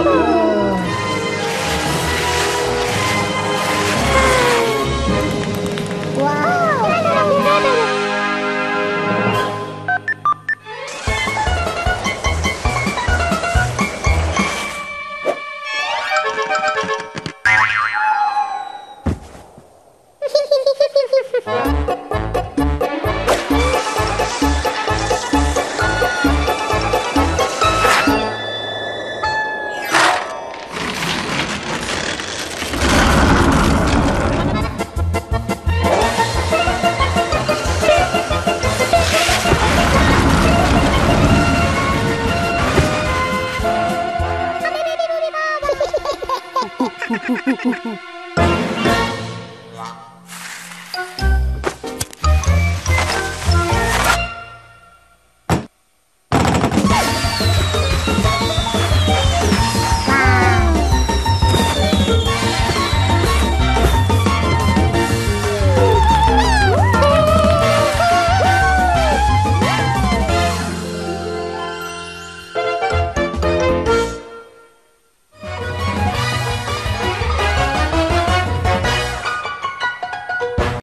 Oh! 呼呼呼呼呼